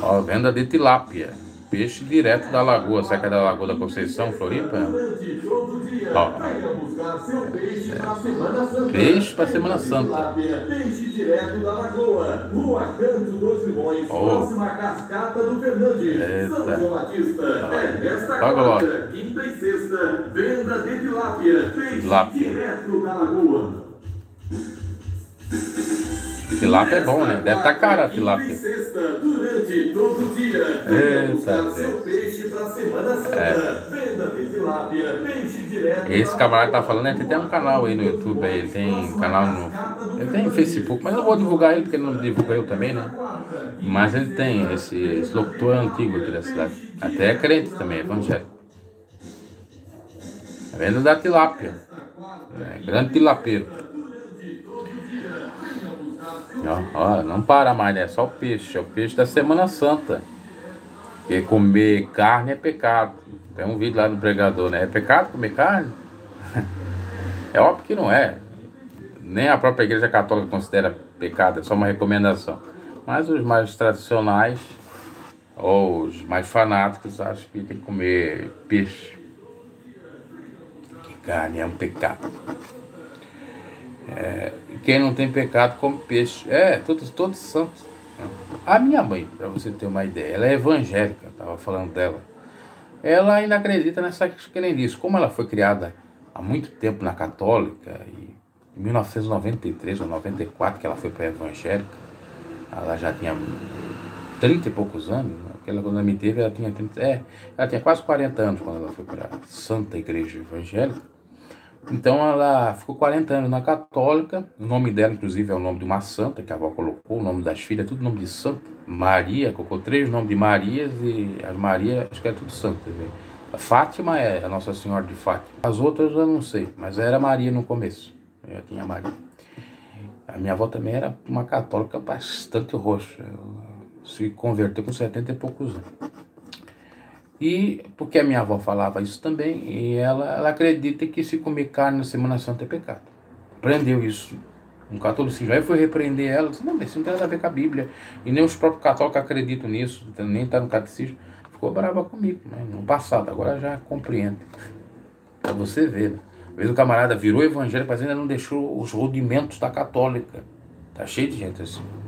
Ó, venda de tilápia. Peixe direto da lagoa. Será que é da Lagoa da Conceição, Floripa? Ó. É. Peixe para Semana Santa. Peixe direto da lagoa. Rua Canto dos Limões. Próxima cascata do Fernandes. São Batista. É nesta quarta, quinta e sexta. Venda de tilápia. Peixe direto da lagoa. Tilápia é bom, né? Deve estar tá cara a tilápia. Durante todo o dia. Eita, seu peixe pra semana santa. É. Venda de tilápia, peixe direto. Esse camarada tá falando, né? Tem até um canal aí no YouTube aí, ele tem canal no. Ele tem no Facebook, mas eu vou divulgar ele porque ele não divulga eu também, né? Mas ele tem esse, esse locutor antigo aqui da cidade. Até é crente também, evangélico. É venda da tilápia. É, grande tilapeiro. Ó, não para mais, né? Só o peixe. É o peixe da Semana Santa. Porque comer carne é pecado. Tem um vídeo lá no pregador, né? É pecado comer carne? é óbvio que não é. Nem a própria igreja católica considera pecado, é só uma recomendação. Mas os mais tradicionais, ou os mais fanáticos, acham que tem que comer peixe. Que carne é um pecado. É, quem não tem pecado come peixe. É, todos, todos santos. A minha mãe, para você ter uma ideia, ela é evangélica, estava falando dela. Ela ainda acredita nessa crendice. Como ela foi criada há muito tempo na católica, e em 1993 ou 94 que ela foi para a evangélica, ela já tinha 30 e poucos anos, né? ela, quando ela me teve, ela tinha 30, é, ela tinha quase 40 anos quando ela foi para a Santa Igreja Evangélica. Então ela ficou 40 anos na católica, o nome dela, inclusive, é o nome de uma santa que a avó colocou, o nome das filhas, tudo nome de santa. Maria, colocou três nomes de Marias e as Maria, acho que é tudo santa. Né? A Fátima é a Nossa Senhora de Fátima. As outras eu não sei, mas era Maria no começo. Eu tinha Maria. A minha avó também era uma católica bastante roxa. Se converteu com 70 e poucos anos. E porque a minha avó falava isso também, e ela, ela acredita que se comer carne na Semana Santa é pecado. Aprendeu isso. Um catolicismo. Aí foi repreender ela, disse, não, isso não tem nada a ver com a Bíblia. E nem os próprios católicos acreditam nisso, nem está no catecismo. Ficou brava comigo, né? no passado, agora já compreende. Para você ver. Né? Vezes o camarada virou evangélico, mas ainda não deixou os rudimentos da católica. Tá cheio de gente assim.